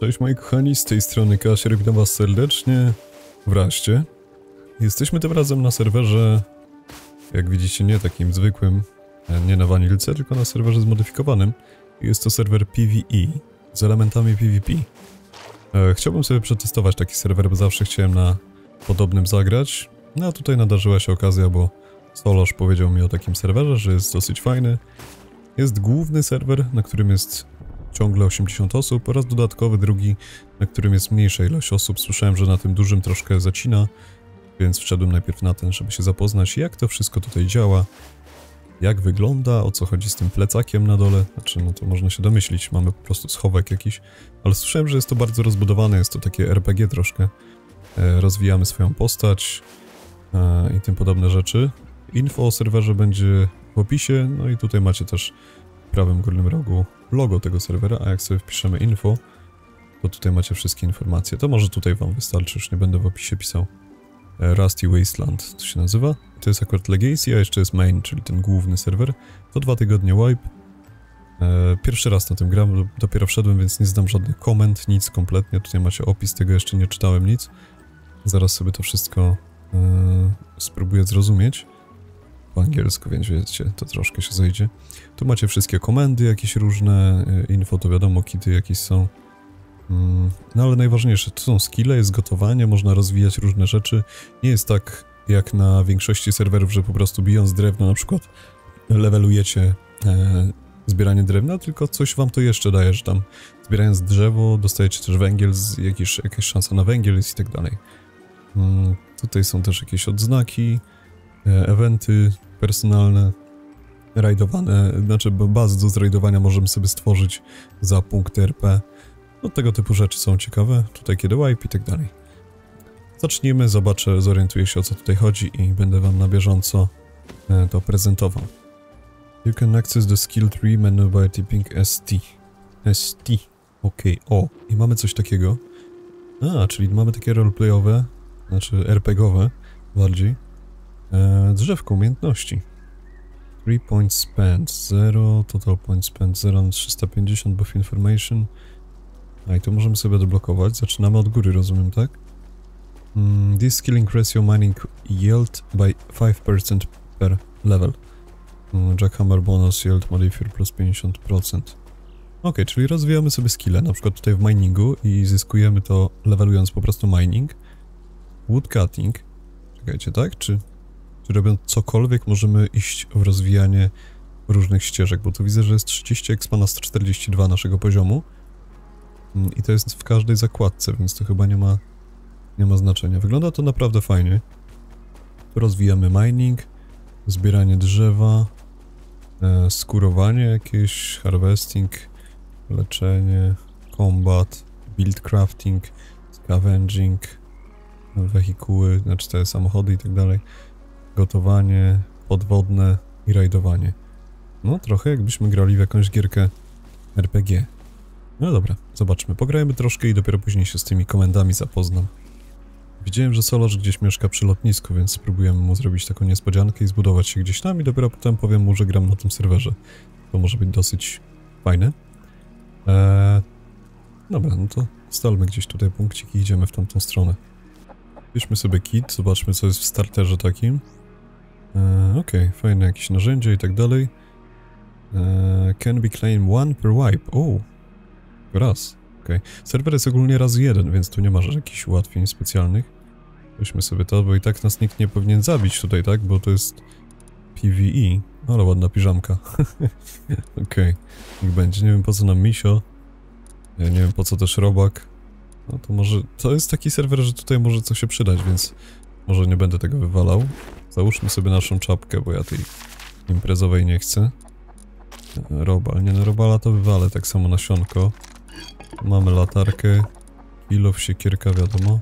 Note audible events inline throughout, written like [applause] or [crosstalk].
Cześć moi kochani, z tej strony Kasier, witam was serdecznie wreszcie. Jesteśmy tym razem na serwerze, jak widzicie, nie takim zwykłym, e, nie na wanilce, tylko na serwerze zmodyfikowanym. Jest to serwer PvE z elementami PvP. E, Chciałbym sobie przetestować taki serwer, bo zawsze chciałem na podobnym zagrać. No a tutaj nadarzyła się okazja, bo Solosz powiedział mi o takim serwerze, że jest dosyć fajny. Jest główny serwer, na którym jest ciągle 80 osób oraz dodatkowy drugi, na którym jest mniejsza ilość osób. Słyszałem, że na tym dużym troszkę zacina, więc wszedłem najpierw na ten, żeby się zapoznać, jak to wszystko tutaj działa, jak wygląda, o co chodzi z tym plecakiem na dole. Znaczy, no to można się domyślić, mamy po prostu schowek jakiś, ale słyszałem, że jest to bardzo rozbudowane, jest to takie RPG troszkę. E, rozwijamy swoją postać e, i tym podobne rzeczy. Info o serwerze będzie w opisie, no i tutaj macie też w prawym górnym rogu logo tego serwera, a jak sobie wpiszemy info, to tutaj macie wszystkie informacje. To może tutaj wam wystarczy, już nie będę w opisie pisał. E, Rusty Wasteland to się nazywa. To jest akurat Legacy, a jeszcze jest main, czyli ten główny serwer. To dwa tygodnie wipe. E, Pierwszy raz na tym gram, do- dopiero wszedłem, więc nie znam żadnych komend, nic kompletnie. Tutaj macie opis tego, jeszcze nie czytałem nic. Zaraz sobie to wszystko e, spróbuję zrozumieć. Po angielsku, więc wiecie, to troszkę się zejdzie. Tu macie wszystkie komendy jakieś różne, y, info to wiadomo, kity jakieś są. Mm, No ale najważniejsze to są skille, jest gotowanie, można rozwijać różne rzeczy. Nie jest tak jak na większości serwerów, że po prostu bijąc drewno na przykład levelujecie e, zbieranie drewna, tylko coś wam to jeszcze daje, że tam zbierając drzewo dostajecie też węgiel, z jakieś, jakaś szansa na węgiel jest i tak dalej. Mm, Tutaj są też jakieś odznaki, e, eventy personalne, rajdowane, znaczy bazy do zrajdowania możemy sobie stworzyć za punkty RP. No tego typu rzeczy są ciekawe, tutaj kiedy wipe i tak dalej. Zacznijmy, zobaczę, zorientuję się o co tutaj chodzi i będę wam na bieżąco e, to prezentował. You can access the skill tree menu by typing ST. ST. Okej, o, i mamy coś takiego. A, czyli mamy takie roleplayowe, znaczy RPGowe bardziej. E, drzewko umiejętności. 3 points spent, 0, total points spent 0 na 350 buff information. A i to możemy sobie odblokować. Zaczynamy od góry, rozumiem, tak? Mm, this skill increase your mining yield by 5% per level. Mm, Jackhammer bonus yield modifier plus 50%. Ok, czyli rozwijamy sobie skille, na przykład tutaj w miningu i zyskujemy to levelując po prostu mining. Woodcutting. Czekajcie, tak? Czy robiąc cokolwiek możemy iść w rozwijanie różnych ścieżek, bo tu widzę, że jest 30 expa na 142 naszego poziomu Mm, i to jest w każdej zakładce, więc to chyba nie ma, nie ma znaczenia. Wygląda to naprawdę fajnie. Tu rozwijamy mining, zbieranie drzewa, e, skurowanie jakieś, harvesting, leczenie, combat, build crafting, scavenging, wehikuły, znaczy te samochody i tak dalej gotowanie, podwodne i rajdowanie. No, trochę jakbyśmy grali w jakąś gierkę RPG. No dobra, zobaczmy. Pograjmy troszkę i dopiero później się z tymi komendami zapoznam. Widziałem, że Solosz gdzieś mieszka przy lotnisku, więc spróbujemy mu zrobić taką niespodziankę i zbudować się gdzieś tam i dopiero potem powiem mu, że gram na tym serwerze. To może być dosyć fajne. Eee, dobra, no to stalmy gdzieś tutaj punkcik i idziemy w tamtą stronę. Bierzmy sobie kit, zobaczmy co jest w starterze takim. Eee, Okej, fajne jakieś narzędzia i tak dalej. Eee, can be claim one per wipe. O, raz. Okej. Serwer jest ogólnie raz jeden, więc tu nie ma jakichś ułatwień specjalnych. Weźmy sobie to, bo i tak nas nikt nie powinien zabić tutaj, tak? Bo to jest PvE. Ale ładna piżamka. [laughs] Okej, niech będzie. Nie wiem po co nam misio. Ja nie wiem po co też robak. No to może... To jest taki serwer, że tutaj może coś się przydać, więc może nie będę tego wywalał. Załóżmy sobie naszą czapkę, bo ja tej imprezowej nie chcę. Robal, nie no robala to wywalę, tak samo nasionko. Mamy latarkę, kilof, siekierka, wiadomo.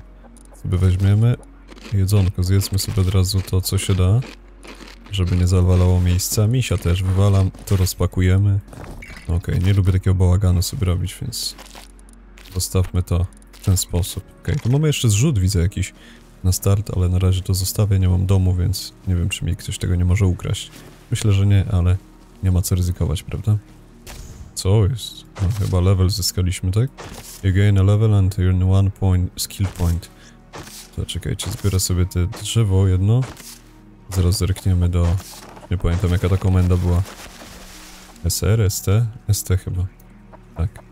Sobie weźmiemy. Jedzonko, zjedzmy sobie od razu to, co się da. Żeby nie zawalało miejsca. Misia też wywalam, to rozpakujemy. Okej, nie lubię takiego bałaganu sobie robić, więc zostawmy to w ten sposób. Okej, to mamy jeszcze zrzut, widzę jakiś na start, ale na razie to zostawię, nie mam domu, więc nie wiem, czy mi ktoś tego nie może ukraść. Myślę, że nie, ale nie ma co ryzykować, prawda? Co jest? No, chyba level zyskaliśmy, tak? You gain a level and earn one point, skill point. To czekajcie, zbiorę sobie te drzewo jedno. Zaraz zerkniemy do... Nie pamiętam jaka ta komenda była. SR, ST? ST chyba. Tak.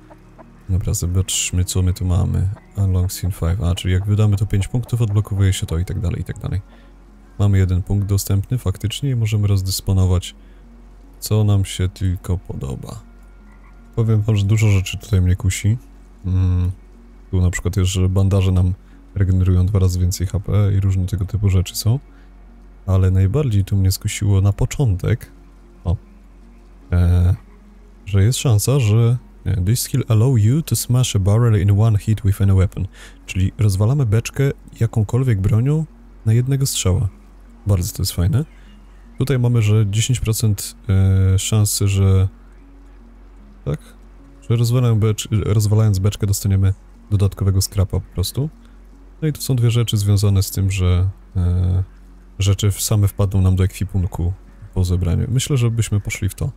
Dobra, zobaczmy co my tu mamy. Unlock scene 5. A, czyli jak wydamy to 5 punktów, odblokowuje się to i tak dalej, i tak dalej. Mamy jeden punkt dostępny faktycznie i możemy rozdysponować co nam się tylko podoba. Powiem wam, że dużo rzeczy tutaj mnie kusi. Mm, tu na przykład jest, że bandaże nam regenerują dwa razy więcej HP i różne tego typu rzeczy są. Ale najbardziej tu mnie skusiło na początek, o, e, że jest szansa, że this skill allow you to smash a barrel in one hit with any weapon. Czyli rozwalamy beczkę jakąkolwiek bronią na jednego strzała. Bardzo to jest fajne. Tutaj mamy, że 10% e, szansy, że... Tak? Że becz, rozwalając beczkę dostaniemy dodatkowego skrapa po prostu. No i to są dwie rzeczy związane z tym, że e, rzeczy same wpadną nam do ekwipunku po zebraniu. Myślę, że byśmy poszli w to.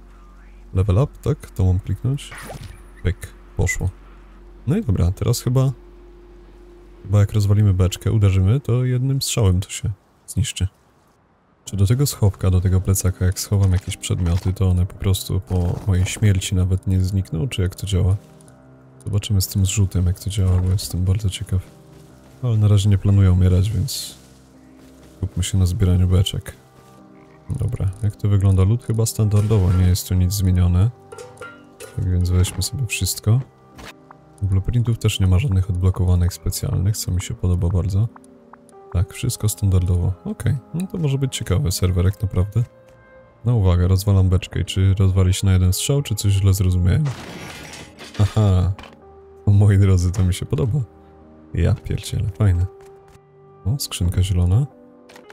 Level up, tak? To mam kliknąć. Pyk, poszło. No i dobra, teraz chyba... Chyba jak rozwalimy beczkę, uderzymy, to jednym strzałem to się zniszczy. Czy do tego schowka, do tego plecaka, jak schowam jakieś przedmioty, to one po prostu po mojej śmierci nawet nie znikną, czy jak to działa? Zobaczymy z tym zrzutem, jak to działa, bo jestem bardzo ciekaw. Ale na razie nie planuję umierać, więc skupmy się na zbieraniu beczek. Dobra, jak to wygląda? Lód chyba standardowo, nie jest tu nic zmienione. Tak więc weźmy sobie wszystko. Blueprintów też nie ma żadnych odblokowanych specjalnych, co mi się podoba bardzo. Tak, wszystko standardowo. Okay. no to może być ciekawy serwerek naprawdę. No uwaga, rozwalam beczkę. Czy rozwali się na jeden strzał, czy coś źle zrozumiałem? Aha. O moi drodzy, to mi się podoba. Ja pierdzielę, fajne. O, skrzynka zielona.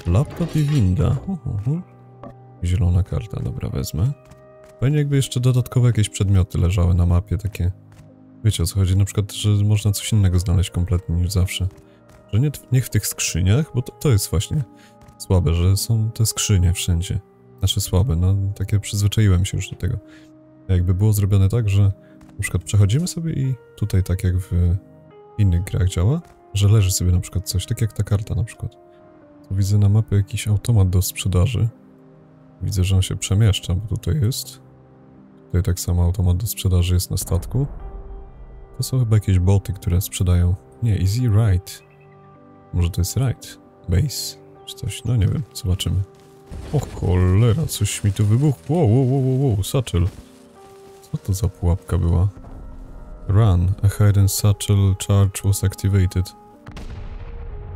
Laptop i winda. Zielona karta, dobra, wezmę. Fajnie jakby jeszcze dodatkowe jakieś przedmioty leżały na mapie, takie... Wiecie o co chodzi, na przykład, że można coś innego znaleźć kompletnie niż zawsze. Że nie, nie w tych skrzyniach, bo to, to jest właśnie słabe, że są te skrzynie wszędzie. Znaczy słabe, no takie przyzwyczaiłem się już do tego. Jakby było zrobione tak, że na przykład przechodzimy sobie i tutaj tak jak w innych grach działa, że leży sobie na przykład coś, tak jak ta karta na przykład. Tu widzę na mapie jakiś automat do sprzedaży. Widzę, że on się przemieszcza, bo tutaj jest. Tutaj tak samo automat do sprzedaży jest na statku. To są chyba jakieś boty, które sprzedają. Nie, Easy Ride. Może to jest right base, czy coś, no nie wiem, zobaczymy. O cholera, coś mi tu wybuchło. Wow, wow, wow, wow, satchel. Co to za pułapka była? Run, a hidden satchel charge was activated.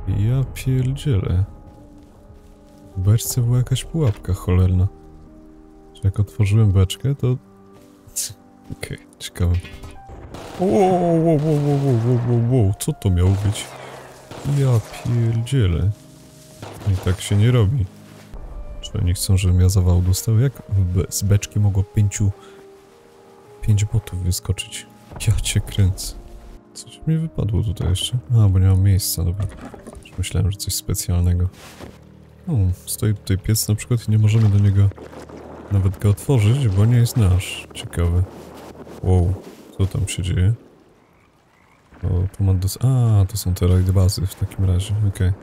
Ja pierdzielę. W beczce była jakaś pułapka cholerna. Czy jak otworzyłem beczkę, to... Okej, okay, ciekawe. Wow, wow, wow, wow, wow, wow, co to miało być? Ja pierdzielę. I tak się nie robi. Czy oni chcą, żebym ja zawał dostał? Jak z beczki mogło pięciu... Pięć botów wyskoczyć? Ja cię kręcę. Coś mi wypadło tutaj jeszcze. A, bo nie mam miejsca, dobra. Myślałem, że coś specjalnego. O, stoi tutaj piec na przykład i nie możemy do niego nawet go otworzyć, bo nie jest nasz. Ciekawe. Wow, co tam się dzieje? Automat dos... A, to są te rajdy bazy w takim razie, okej. Okay.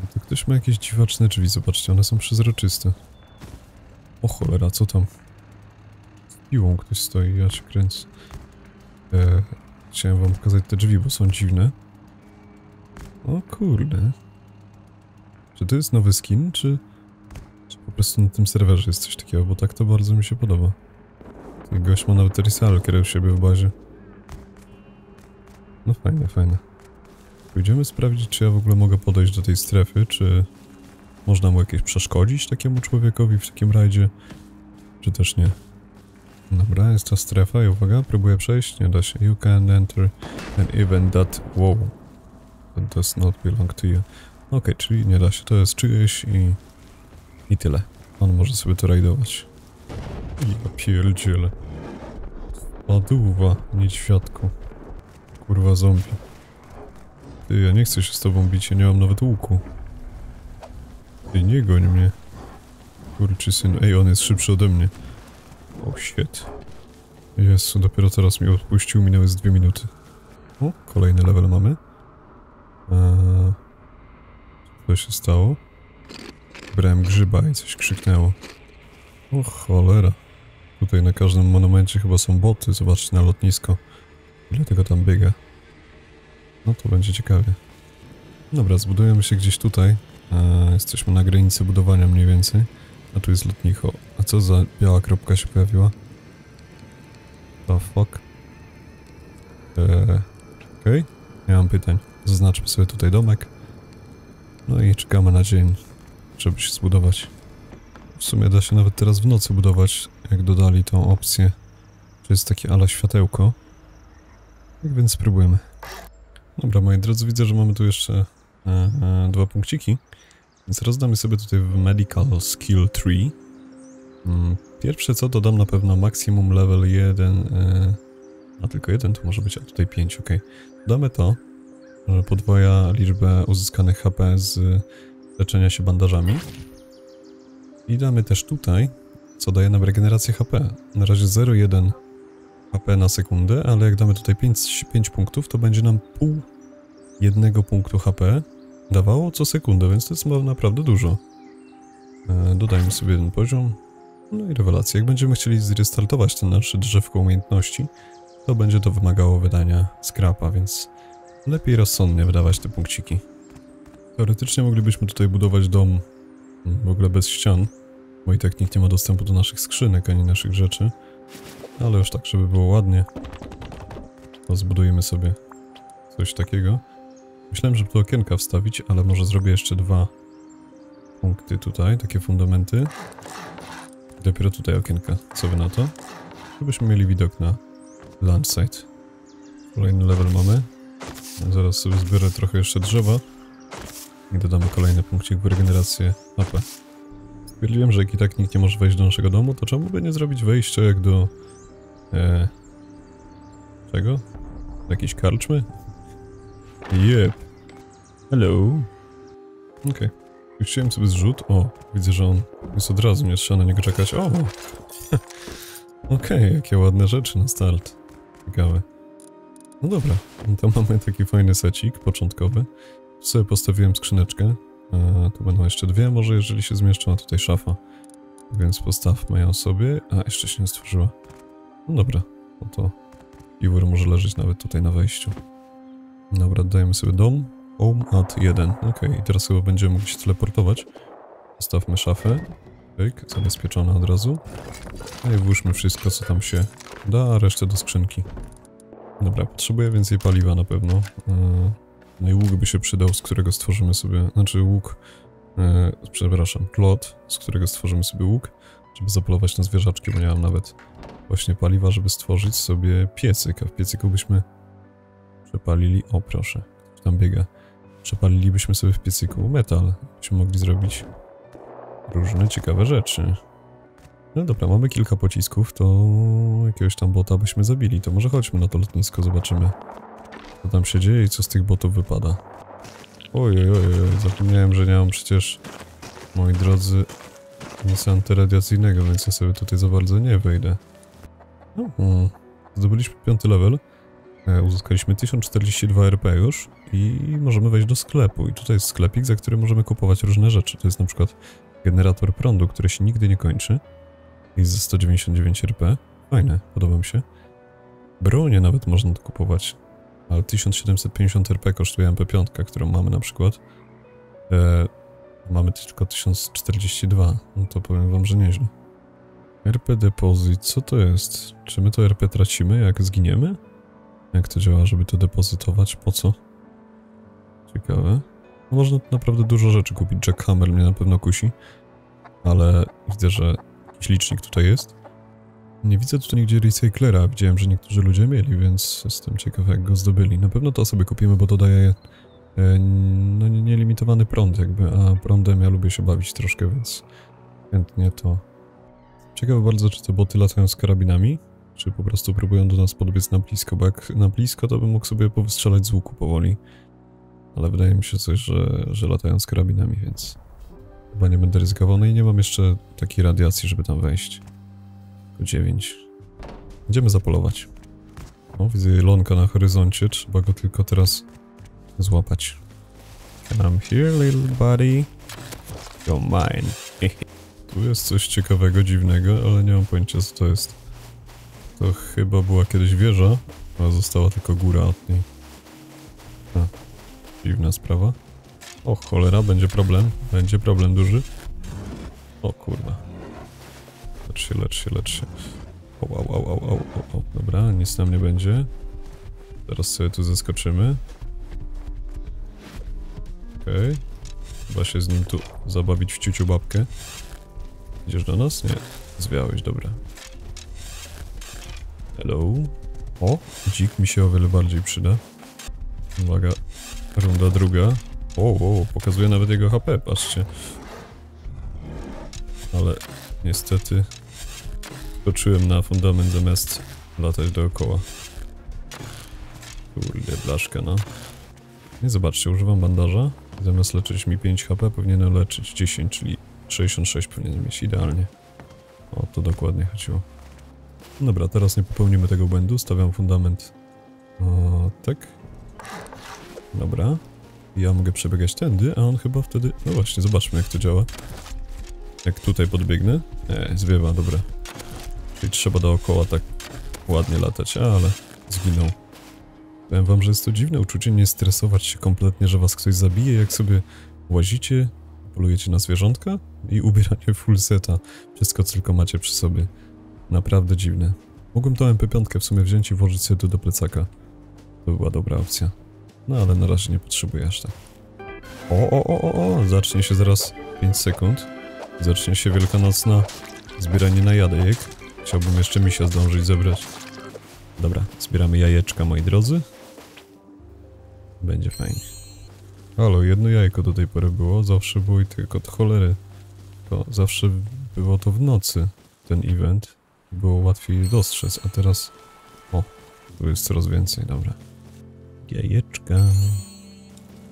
No to ktoś ma jakieś dziwaczne drzwi, zobaczcie, one są przezroczyste. O cholera, co tam? Z piłą ktoś stoi, ja się kręcę. E, chciałem wam pokazać te drzwi, bo są dziwne. O kurde. Czy to jest nowy skin, czy... Czy po prostu na tym serwerze jest coś takiego, bo tak to bardzo mi się podoba. Gość ma nawet resalkę u siebie w bazie. No fajne, fajne. Pójdziemy sprawdzić, czy ja w ogóle mogę podejść do tej strefy, czy można mu jakieś przeszkodzić takiemu człowiekowi w takim rajdzie, czy też nie. Dobra, jest ta strefa i uwaga, próbuję przejść, nie da się. You can enter an event that... wow. That does not belong to you. Ok, czyli nie da się, to jest czyjeś i... i tyle. On może sobie to rajdować. Ja pierdziele. Paduwa, niedźwiadku. Kurwa zombie. Ty, ja nie chcę się z tobą bić, ja nie mam nawet łuku. Ty, nie goń mnie. Kurczy syn. Ej, on jest szybszy ode mnie. Oh shit. Jezu, dopiero teraz mi odpuścił, minęły z dwie minuty. O, kolejny level mamy. Eee, co się stało? Brałem grzyba i coś krzyknęło. O cholera. Tutaj na każdym monumencie chyba są boty. Zobaczcie na lotnisko. Ile tego tam biega. No to będzie ciekawie. Dobra, zbudujemy się gdzieś tutaj. Eee, jesteśmy na granicy budowania mniej więcej. A tu jest lotnicho. A co za biała kropka się pojawiła? The fuck? Eee, okej. Nie mam pytań. Zaznaczmy sobie tutaj domek. No i czekamy na dzień, żeby się zbudować. W sumie da się nawet teraz w nocy budować, jak dodali tą opcję. To jest takie ala światełko. Tak więc spróbujemy. Dobra, moi drodzy, widzę, że mamy tu jeszcze e, e, dwa punkciki. Więc rozdamy sobie tutaj w Medical Skill Tree. Mm, Pierwsze co dodam na pewno maksimum level 1. E, a tylko jeden to może być, a tutaj 5, ok. Damy to, że podwoja liczbę uzyskanych HP z leczenia się bandażami. I damy też tutaj, co daje nam regenerację HP. Na razie 0,1 HP na sekundę, ale jak damy tutaj 5, 5 punktów, to będzie nam pół jednego punktu HP dawało co sekundę, więc to jest naprawdę dużo. E, dodajmy sobie jeden poziom. No i rewelacja. Jak będziemy chcieli zrestartować ten nasz drzewko umiejętności, to będzie to wymagało wydania skrapa, więc lepiej rozsądnie wydawać te punkciki. Teoretycznie moglibyśmy tutaj budować dom w ogóle bez ścian, bo i tak nikt nie ma dostępu do naszych skrzynek ani naszych rzeczy. Ale już tak, żeby było ładnie, to zbudujemy sobie coś takiego. Myślałem, żeby tu okienka wstawić, ale może zrobię jeszcze dwa punkty tutaj, takie fundamenty. I dopiero tutaj okienka. Co wy na to? Żebyśmy mieli widok na lunch site. Kolejny level mamy. Zaraz sobie zbiorę trochę jeszcze drzewa i dodamy kolejny punkcik w regenerację HP. Stwierdziłem, że jak i tak nikt nie może wejść do naszego domu, to czemu by nie zrobić wejścia jak do... E, czego? Jakiejś karczmy? Yep. Hello. Okej. Okay. Puściłem sobie zrzut. O, widzę, że on jest od razu, nie trzeba na niego czekać. O! [laughs] Okej, okay, jakie ładne rzeczy na start. Ciekawe. No dobra, to mamy taki fajny secik początkowy. Tu sobie postawiłem skrzyneczkę. E, tu będą jeszcze dwie, może jeżeli się zmieszczą, a tutaj szafa. Więc postawmy ją sobie. A, jeszcze się nie stworzyła. No dobra, no to Iwor może leżeć nawet tutaj na wejściu. Dobra, dajemy sobie dom. Home at 1. Ok, i teraz chyba będziemy mogli się teleportować. Zostawmy szafę. Pyk, zabezpieczona od razu. No i włóżmy wszystko, co tam się da, a resztę do skrzynki. Dobra, potrzebuję więcej paliwa na pewno. E, no i łuk by się przydał, z którego stworzymy sobie... Znaczy łuk... Yy, przepraszam, plot, z którego stworzymy sobie łuk, żeby zapolować na zwierzaczki, bo nie mam nawet właśnie paliwa, żeby stworzyć sobie piecyk, a w piecyku byśmy przepalili... O, proszę, tam biega. Przepalilibyśmy sobie w piecyku metal, byśmy mogli zrobić różne ciekawe rzeczy. No dobra, mamy kilka pocisków, to jakiegoś tam bota byśmy zabili. To może chodźmy na to lotnisko, zobaczymy co tam się dzieje i co z tych botów wypada. Oj, oj, oj, zapomniałem, że nie mam przecież, moi drodzy, nic antyradiacyjnego, więc ja sobie tutaj za bardzo nie wejdę. Uh Zdobyliśmy piąty level. E, uzyskaliśmy 1042 RP już i możemy wejść do sklepu. I tutaj jest sklepik, za który możemy kupować różne rzeczy. To jest na przykład generator prądu, który się nigdy nie kończy. Jest za 199 RP. Fajne, podoba mi się. Bronie nawet można kupować. Ale 1750 RP kosztuje MP5, którą mamy na przykład. E, mamy tylko 1042. No to powiem wam, że nieźle. RP depozyt, co to jest? Czy my to RP tracimy, jak zginiemy? Jak to działa, żeby to depozytować? Po co? Ciekawe. No można naprawdę dużo rzeczy kupić. Jackhammer mnie na pewno kusi. Ale widzę, że jakiś licznik tutaj jest. Nie widzę tutaj nigdzie recyklera. Widziałem, że niektórzy ludzie mieli, więc jestem ciekaw, jak go zdobyli. Na pewno to sobie kupimy, bo to daje e, no, nielimitowany prąd jakby, a prądem ja lubię się bawić troszkę, więc chętnie to... Ciekawe bardzo, czy te boty latają z karabinami, czy po prostu próbują do nas podbiec na blisko, bo jak na blisko, to bym mógł sobie powystrzelać z łuku powoli. Ale wydaje mi się coś, że, że latają z karabinami, więc chyba nie będę ryzykował. No i nie mam jeszcze takiej radiacji, żeby tam wejść. 9. Idziemy zapolować. O, widzę jelonka na horyzoncie, trzeba go tylko teraz złapać. And I'm here, little buddy. You're mine. [laughs] tu jest coś ciekawego, dziwnego, ale nie mam pojęcia co to jest. To chyba była kiedyś wieża, a została tylko góra od niej. A, dziwna sprawa. O cholera, będzie problem. Będzie problem duży. O kurwa. Lecz się, lecz się, lecz się. Au, au, au. Dobra, nic nam nie będzie. Teraz sobie tu zeskoczymy. Okej. Okay. Chyba się z nim tu zabawić w ciuciu babkę. Idziesz do nas? Nie. Zwiałeś, dobra. Hello. O, dzik mi się o wiele bardziej przyda. Uwaga, runda druga. O, o, pokazuje nawet jego HP, patrzcie. Ale niestety skoczyłem na fundament zamiast latać dookoła. Kurde, blaszka, no. Nie zobaczcie, używam bandaża. Zamiast leczyć mi 5 HP, powinienem leczyć 10, czyli 66 powinien mieć idealnie. O, to dokładnie chodziło. Dobra, teraz nie popełnimy tego błędu. Stawiam fundament. O, tak. Dobra. Ja mogę przebiegać tędy, a on chyba wtedy... No właśnie, zobaczmy jak to działa. Jak tutaj podbiegnę. Nie, zwiewa, dobra. Czyli trzeba dookoła tak ładnie latać, ale zginął. Powiem wam, że jest to dziwne uczucie nie stresować się kompletnie, że was ktoś zabije, jak sobie łazicie, polujecie na zwierzątka i ubieracie full seta. Wszystko co tylko macie przy sobie. Naprawdę dziwne. Mogłem tą MP5 w sumie wziąć i włożyć sobie tu do plecaka. To była dobra opcja. No ale na razie nie potrzebuję aż tak. O, o, o, o, o, zacznie się zaraz 5 sekund. Zacznie się wielkanocna zbieranie na jadek. Chciałbym jeszcze misia zdążyć zebrać. Dobra, zbieramy jajeczka, moi drodzy. Będzie fajnie. Halo, jedno jajko do tej pory było, zawsze było i tylko od cholery. To zawsze było to w nocy, ten event. Było łatwiej dostrzec, a teraz... O, tu jest coraz więcej, dobra. Jajeczka.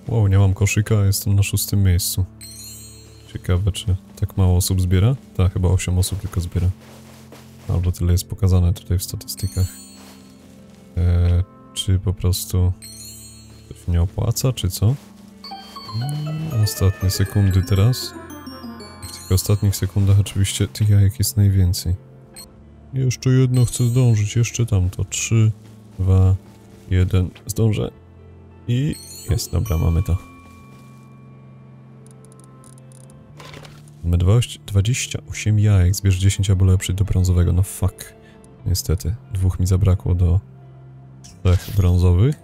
Wow, nie mam koszyka, jestem na szóstym miejscu. Ciekawe, czy tak mało osób zbiera? Tak, chyba 8 osób tylko zbiera. Albo tyle jest pokazane tutaj w statystykach. Eee, czy po prostu się nie opłaca, czy co? Mm, ostatnie sekundy teraz. W tych ostatnich sekundach oczywiście tych jajek jest najwięcej. Jeszcze jedno chcę zdążyć, jeszcze tamto. 3, 2, 1. Zdążę. I jest, dobra, mamy to. Mamy 28 jajek, zbierz 10 albo lepszy do brązowego. No fuck. Niestety, dwóch mi zabrakło do trzech brązowych.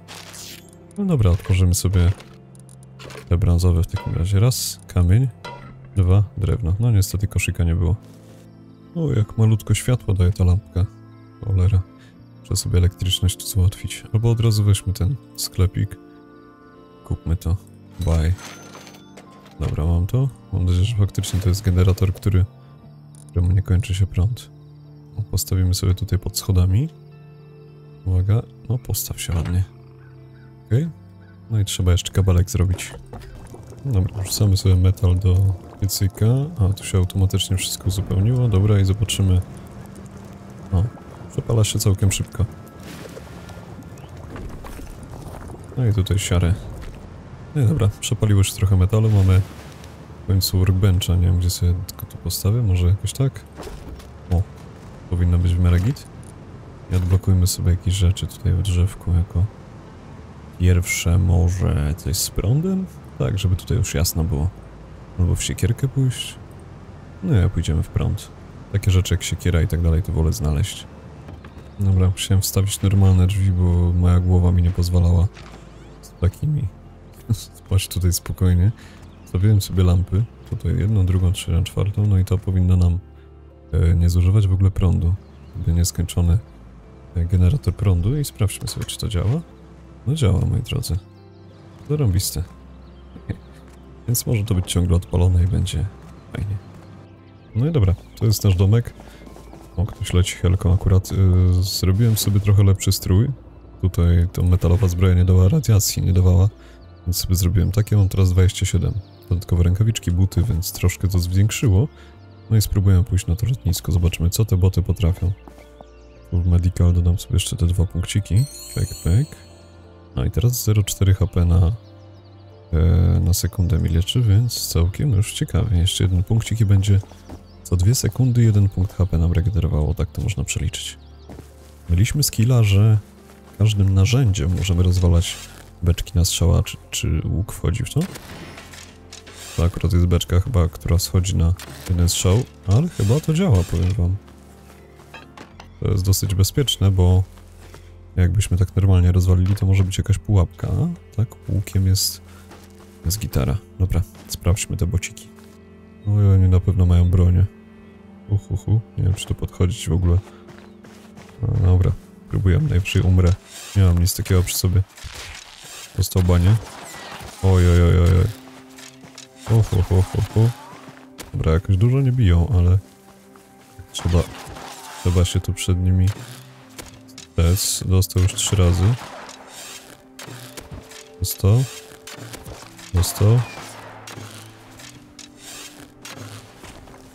No dobra, otworzymy sobie te brązowe w takim razie. Raz, kamień. Dwa, drewno. No niestety koszyka nie było. O, jak malutko światło daje ta lampka. Cholera. Muszę sobie elektryczność tu załatwić. Albo od razu weźmy ten sklepik. Kupmy to. Bye. Dobra, mam to. Mam nadzieję, że faktycznie to jest generator, który, któremu nie kończy się prąd. O, postawimy sobie tutaj pod schodami. Uwaga. No, postaw się ładnie. Okej. Okay. No i trzeba jeszcze kabelek zrobić. Dobra, wrzucamy sobie metal do piecyka. A, tu się automatycznie wszystko uzupełniło. Dobra, i zobaczymy. O, przepala się całkiem szybko. No i tutaj siarę. I dobra, przepaliło już trochę metalu. Mamy w końcu workbencha. Nie wiem, gdzie sobie tylko tu postawię. Może jakoś tak? O, powinno być w miarę git. I odblokujmy sobie jakieś rzeczy tutaj w drzewku jako pierwsze może coś z prądem? Tak, żeby tutaj już jasno było. Albo w siekierkę pójść? No ja pójdziemy w prąd. Takie rzeczy jak siekiera i tak dalej to wolę znaleźć. Dobra, musiałem wstawić normalne drzwi, bo moja głowa mi nie pozwalała z takimi [laughs] spać tutaj spokojnie. Stawiłem sobie lampy, tutaj jedną, drugą, trzecią, czwartą, no i to powinno nam e, nie zużywać w ogóle prądu. Gdy nieskończony e, generator prądu i sprawdźmy sobie, czy to działa. No działa, moi drodzy. Zarąbiste. [laughs] Więc może to być ciągle odpalone i będzie fajnie. No i dobra, to jest nasz domek. O, ktoś leci helką akurat. Yy, zrobiłem sobie trochę lepszy strój. Tutaj to metalowa zbroja nie dała radiacji, nie dawała. Więc sobie zrobiłem takie, mam teraz 27. Dodatkowe rękawiczki, buty, więc troszkę to zwiększyło. No i spróbuję pójść na to lotnisko, zobaczymy co te boty potrafią. W medical dodam sobie jeszcze te dwa punkciki. Pek, pek. No i teraz 0,4 HP na, e, na sekundę mi leczy, więc całkiem już ciekawie. Jeszcze jeden punkcik i będzie co dwie sekundy jeden punkt HP nam regenerowało, tak to można przeliczyć. Mieliśmy skilla, że każdym narzędziem możemy rozwalać beczki na strzała, czy, czy łuk wchodzi w to. To akurat jest beczka chyba, która schodzi na jeden strzał, ale chyba to działa, powiem wam. To jest dosyć bezpieczne, bo jakbyśmy tak normalnie rozwalili, to może być jakaś pułapka, tak? Łukiem jest, jest gitara. Dobra, sprawdźmy te bociki. No i oni na pewno mają bronię. Uhuhu, nie wiem czy tu podchodzić w ogóle. No, dobra, próbuję, najwyżej umrę. Nie mam nic takiego przy sobie. Dostał banie. Oj, oj, oj, oj, oj. Oho, ho, ho, ho. Dobra, jakoś dużo nie biją, ale... Trzeba... Trzeba się tu przed nimi... Tez. Dostał już trzy razy. Dostał. Dostał.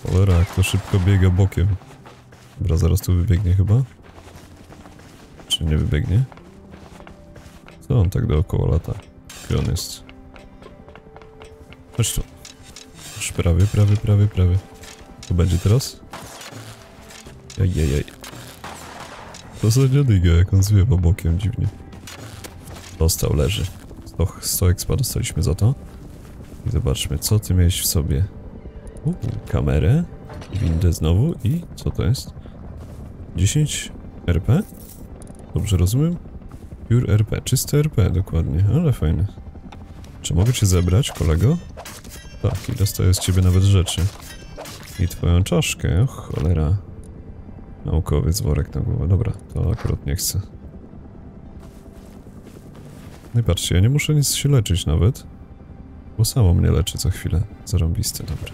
Cholera, jak to szybko biega bokiem. Dobra, zaraz tu wybiegnie chyba. Czy nie wybiegnie? On tak dookoła lata? Gdzie on jest? Chodź tu. Już prawie, prawie, prawie, prawie. To będzie teraz? Ejejej. To za dziadyga, jak on zwiewa bokiem dziwnie. Dostał, leży. 100, 100 expa dostaliśmy za to. I zobaczmy, co ty miałeś w sobie. U, kamerę, windę znowu i co to jest? 10 RP? Dobrze rozumiem? Pure RP, czyste RP dokładnie, ale fajne. Czy mogę cię zebrać, kolego? Tak, i dostaję z ciebie nawet rzeczy. I twoją czaszkę, och cholera. Naukowiec, worek na głowę, dobra, to akurat nie chcę. No i patrzcie, ja nie muszę nic się leczyć nawet. Bo samo mnie leczy co chwilę. Zarąbiste, dobra.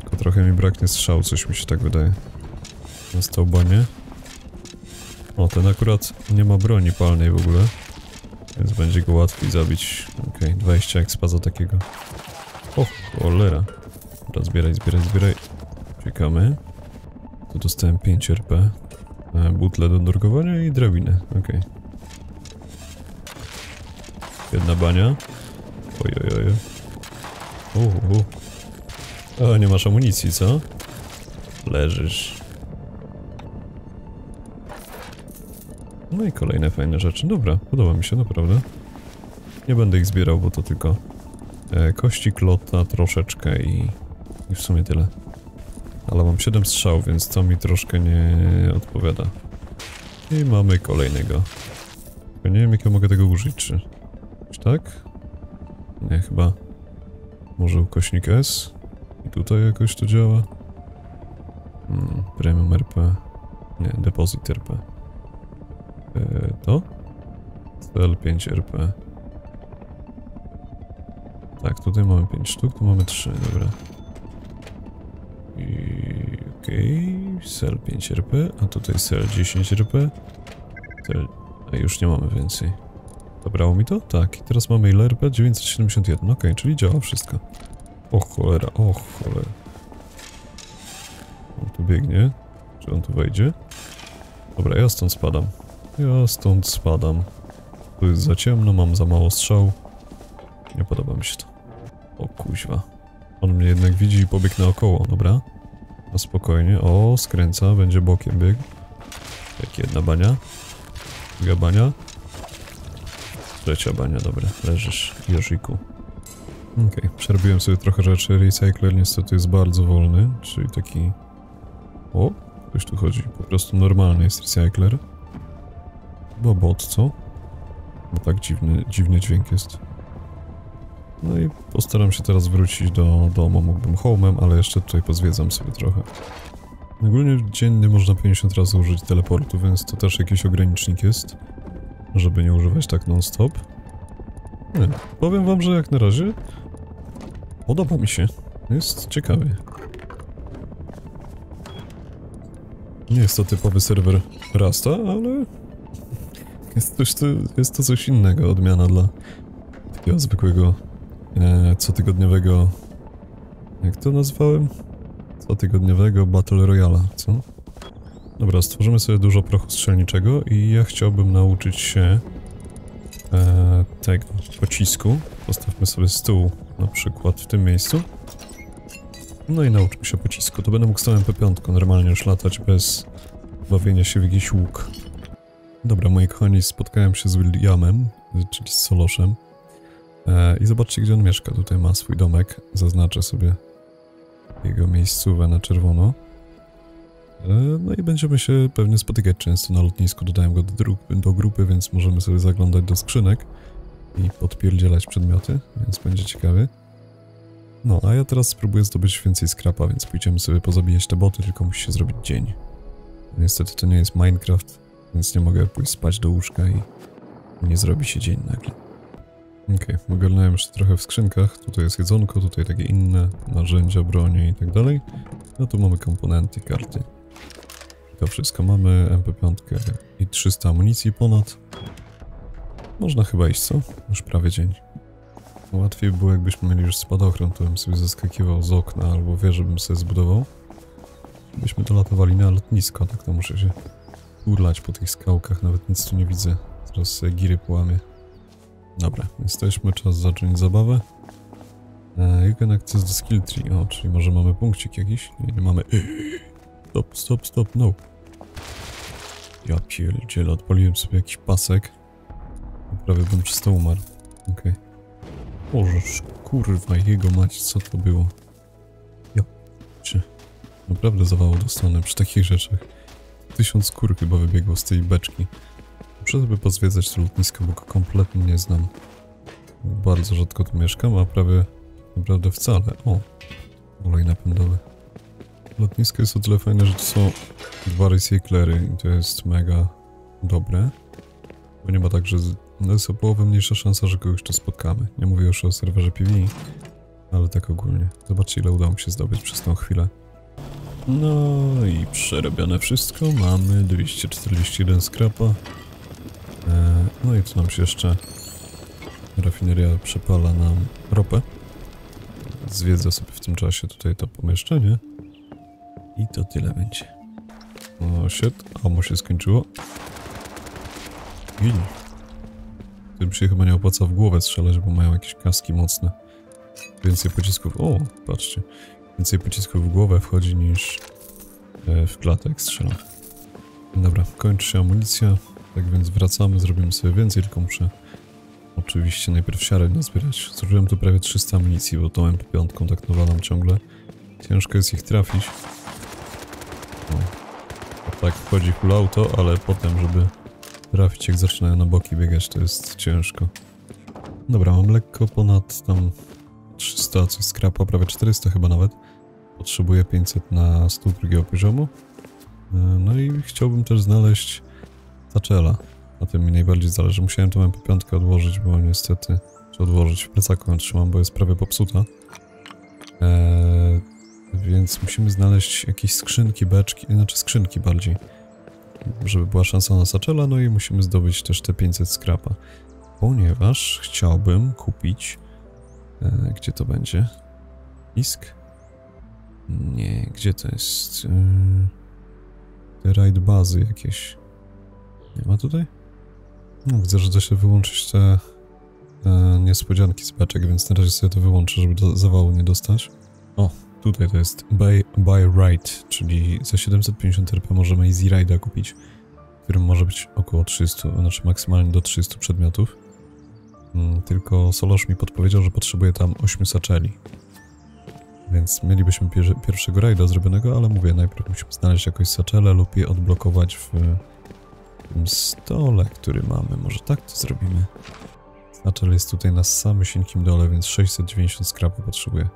Tylko trochę mi braknie strzału, coś mi się tak wydaje. Dostał banie. O, ten akurat nie ma broni palnej w ogóle. Więc będzie go łatwiej zabić. Okej, okay, 20 expa za takiego. O, cholera. Dobra, zbieraj, zbieraj, zbieraj. Czekamy. Tu dostałem 5 RP. E, butle do nurkowania i drabinę. Okej. Okay. Jedna bania. Oj, oj, oj. Uhu. O, nie masz amunicji, co? Leżysz. No i kolejne fajne rzeczy. Dobra, podoba mi się, naprawdę. Nie będę ich zbierał, bo to tylko e, kości klota troszeczkę i, i w sumie tyle. Ale mam 7 strzał, więc to mi troszkę nie odpowiada. I mamy kolejnego. Tylko nie wiem, jak ja mogę tego użyć, czy... Czy tak? Nie, chyba... Może ukośnik S? I tutaj jakoś to działa? Hmm, premium RP... Nie, deposit RP. Yy, to? Cel 5 RP. Tak, tutaj mamy 5 sztuk, tu mamy 3, dobra. I okej, okay. cel 5 RP, a tutaj cel 10 RP. Cel... A już nie mamy więcej. Dobrało mi to? Tak, i teraz mamy ile RP? 971, okej, okay, czyli działa wszystko. O cholera, o cholera. On tu biegnie. Czy on tu wejdzie? Dobra, ja stąd spadam. Ja stąd spadam. Tu jest za ciemno, mam za mało strzał. Nie podoba mi się to. O kuźwa. On mnie jednak widzi i pobiegł naokoło, dobra? Na spokojnie. O, skręca, będzie bokiem bieg. Jak jedna bania. Druga bania. Trzecia bania, dobra. Leżysz, Joshiku. Okej, okay. przerobiłem sobie trochę rzeczy. Recycler niestety jest bardzo wolny, czyli taki... O, ktoś tu chodzi. Po prostu normalny jest recycler. Chyba bot, co? Bo tak dziwny, dziwny dźwięk jest. No i postaram się teraz wrócić do domu. Mógłbym homem, ale jeszcze tutaj pozwiedzam sobie trochę. Ogólnie dziennie można 50 razy użyć teleportu, więc to też jakiś ogranicznik jest. Żeby nie używać tak non-stop. Nie, powiem wam, że jak na razie podoba mi się. Jest ciekawie. Nie jest to typowy serwer Rasta, ale jest, to, jest to coś innego, odmiana dla takiego zwykłego e, cotygodniowego... Jak to nazwałem? Cotygodniowego Battle Royala, co? Dobra, stworzymy sobie dużo prochu strzelniczego i ja chciałbym nauczyć się e, tego pocisku. Postawmy sobie stół na przykład w tym miejscu. No i nauczmy się pocisku. To będę mógł z MP5 normalnie już latać bez bawienia się w jakiś łuk. Dobra, moi kochani, spotkałem się z Williamem, czyli z Soloszem. E, I zobaczcie, gdzie on mieszka. Tutaj ma swój domek. Zaznaczę sobie jego miejscówę na czerwono. E, no i będziemy się pewnie spotykać często na lotnisku. Dodałem go do, do grupy, więc możemy sobie zaglądać do skrzynek i podpierdzielać przedmioty, więc będzie ciekawy. No, a ja teraz spróbuję zdobyć więcej skrapa, więc pójdziemy sobie pozabijać te boty, tylko musi się zrobić dzień. Niestety to nie jest Minecraft, więc nie mogę pójść spać do łóżka i nie zrobi się dzień nagle. Okej, okay, ogarnąłem już trochę w skrzynkach. Tutaj jest jedzonko, tutaj takie inne narzędzia, bronie i tak dalej. No tu mamy komponenty, karty. To wszystko mamy, MP5 i 300 amunicji ponad. Można chyba iść, co? Już prawie dzień. Łatwiej by było jakbyśmy mieli już spadochron, to bym sobie zaskakiwał z okna albo wieżę bym sobie zbudował. Byśmy dolatowali na lotnisko, tak to muszę się urlać po tych skałkach, nawet nic tu nie widzę. Sobie giry połamię. Dobra, jesteśmy, czas zacząć zabawę. E, you can access the skill tree. O, czyli może mamy punkcik jakiś? Nie, nie mamy. [gasps] Stop, stop, stop, no. Ja pierdzielę, odpaliłem sobie jakiś pasek. Prawie bym przez to umarł. Okej. Okay. Boże, kurwa, jego mać, co to było? Ja, czy... Naprawdę zawało dostanę przy takich rzeczach. Tysiąc kur chyba wybiegło z tej beczki. Muszę sobie pozwiedzać to lotnisko, bo go kompletnie nie znam. Bardzo rzadko tu mieszkam, a prawie naprawdę wcale. O, olej napędowy. Lotnisko jest o tyle fajne, że to są dwa recyklery i to jest mega dobre. Bo nie ma tak, że no jest o połowę mniejsza szansa, że kogoś tu spotkamy. Nie mówię już o serwerze PV, ale tak ogólnie. Zobaczcie ile udało mi się zdobyć przez tą chwilę. No i przerobione wszystko. Mamy 241 skrapa. E, no i tu nam się jeszcze rafineria przepala nam ropę. Zwiedzę sobie w tym czasie tutaj to pomieszczenie. I to tyle będzie. O, shit. Amo się skończyło. Gin. Tym się chyba nie opłaca w głowę strzelać, bo mają jakieś kaski mocne. Więcej pocisków... O, patrzcie. Więcej pocisków w głowę wchodzi niż e, w klatę, jak strzelam. Dobra, kończy się amunicja. Tak więc wracamy, zrobimy sobie więcej, tylko muszę oczywiście najpierw siarę nazbierać. Zużyłem tu prawie 300 amunicji, bo tą MP5 tak nawalam ciągle. Ciężko jest ich trafić. No. Tak wchodzi full auto, ale potem, żeby trafić jak zaczynają na boki biegać, to jest ciężko. Dobra, mam lekko ponad tam 300 coś skrapa, prawie 400 chyba nawet. Potrzebuję 500 na 100 drugiego poziomu. E, no i chciałbym też znaleźć Tachela. Na tym mi najbardziej zależy. Musiałem tą MP5 odłożyć, bo niestety... Czy odłożyć? W plecaku ją trzymam, bo jest prawie popsuta. Eee, więc musimy znaleźć jakieś skrzynki, beczki, znaczy skrzynki bardziej. Żeby była szansa na Satchela, no i musimy zdobyć też te 500 skrapa. Ponieważ chciałbym kupić... E, gdzie to będzie? Isk? Nie, gdzie to jest? E, te raid bazy jakieś. Nie ma tutaj? No, widzę, że da się wyłączyć te niespodzianki z beczek, więc na razie sobie to wyłączę, żeby do zawału nie dostać. O, tutaj to jest buy, buy ride, czyli za 750 RP możemy Easy Ride'a kupić, w którym może być około 300, znaczy maksymalnie do 300 przedmiotów. Hmm, tylko Solosz mi podpowiedział, że potrzebuje tam 8 saczeli. Więc mielibyśmy pier pierwszego rajda zrobionego, ale mówię, najpierw musimy znaleźć jakąś saczelę lub je odblokować w tym stole, który mamy. Może tak to zrobimy. Satchel jest tutaj na samym cienkim dole, więc 690 skrapu potrzebuje.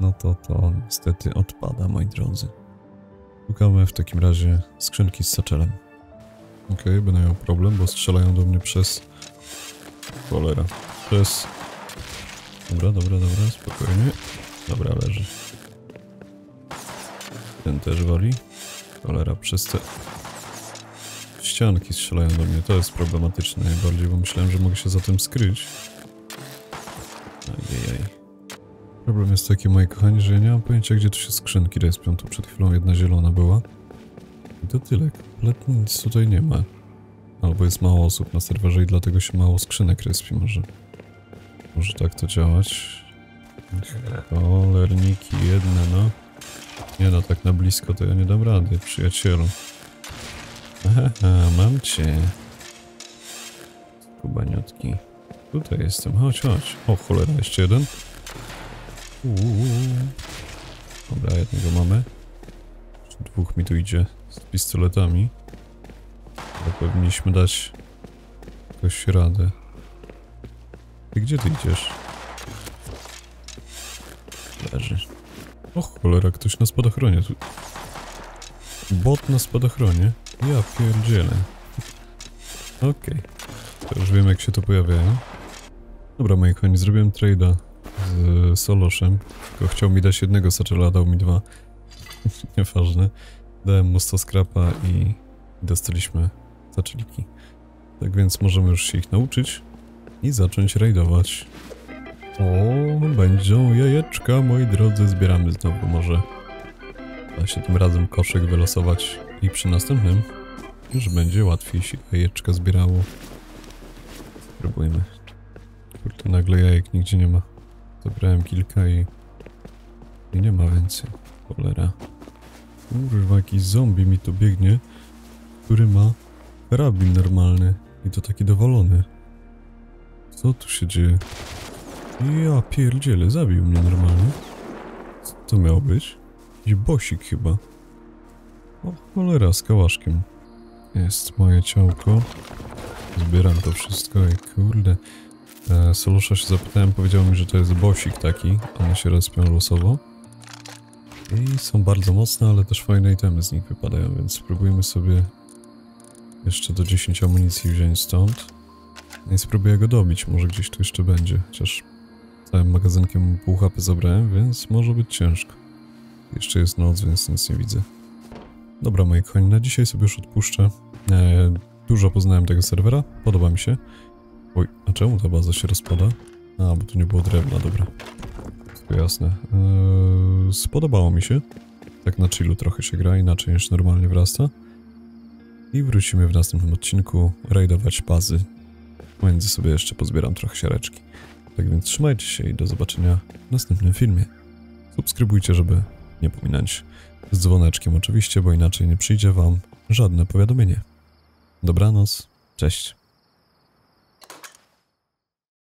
No to to niestety odpada, moi drodzy. Szukamy w takim razie skrzynki z Satchelem. Okej, okay, będę miał problem, bo strzelają do mnie przez... Cholera. Przez... Dobra, dobra, dobra, spokojnie. Dobra, leży. Ten też wali. Cholera, przez te ścianki strzelają do mnie. To jest problematyczne najbardziej, bo myślałem, że mogę się za tym skryć. Ajajaj. Problem jest taki, moi kochani, że ja nie mam pojęcia, gdzie tu się skrzynki respią. Tu przed chwilą jedna zielona była. to tyle. Kompletnie nic tutaj nie ma. Albo jest mało osób na serwerze i dlatego się mało skrzynek respi może. Może tak to działać. Cholerniki jedne, no. Nie no, tak na blisko to ja nie dam rady, przyjacielu. Aha, mam cię. Kubaniotki. Tutaj jestem, chodź, chodź. O cholera, jeszcze jeden. Uuu. Dobra, jednego mamy. Jeszcze dwóch mi tu idzie z pistoletami. Ale powinniśmy dać jakoś radę. Ty gdzie ty idziesz? Leży. O cholera, ktoś na spadochronie tu... Bot na spadochronie? Ja pierdzielę. Okej. To już wiem jak się to pojawiają. Dobra, moi kochani, zrobiłem trade'a z Soloszem. Tylko chciał mi dać jednego satchela, dał mi dwa. [laughs] Nieważne. Dałem mu 100 skrapa i dostaliśmy satcheliki. Tak więc możemy już się ich nauczyć i zacząć raidować. O, będą jajeczka, moi drodzy, zbieramy znowu może. Da się tym razem koszyk wylosować i przy następnym już będzie łatwiej się jajeczka zbierało. Spróbujmy. Kurde, nagle jajek nigdzie nie ma. Zabrałem kilka i... I nie ma więcej. Cholera. Kurwa, jakiś zombie mi tu biegnie, który ma karabin normalny i to taki dowolony. Co tu się dzieje? Ja pierdzielę, zabił mnie normalnie. Co to miało być? Jakiś bosik chyba. O cholera, z kałaszkiem. Jest moje ciałko. Zbieram to wszystko i kurde. E, Solusza się zapytałem, powiedział mi, że to jest bosik taki. One się respią losowo. I są bardzo mocne, ale też fajne itemy z nich wypadają, więc spróbujmy sobie jeszcze do 10 amunicji wziąć stąd. I spróbuję go dobić, może gdzieś tu jeszcze będzie, chociaż całym magazynkiem pół zabrałem, więc może być ciężko. Jeszcze jest noc, więc nic nie widzę. Dobra, moi kochani, na dzisiaj sobie już odpuszczę. E, dużo poznałem tego serwera, podoba mi się. Oj, a czemu ta baza się rozpada? A, bo tu nie było drewna, dobra. Wszystko jasne. Eee, spodobało mi się. Tak na chillu trochę się gra, inaczej niż normalnie wrasta. I wrócimy w następnym odcinku rajdować bazy. Między sobie jeszcze pozbieram trochę siareczki. Tak więc trzymajcie się i do zobaczenia w następnym filmie. Subskrybujcie, żeby nie pominąć z dzwoneczkiem oczywiście, bo inaczej nie przyjdzie wam żadne powiadomienie. Dobranoc, cześć.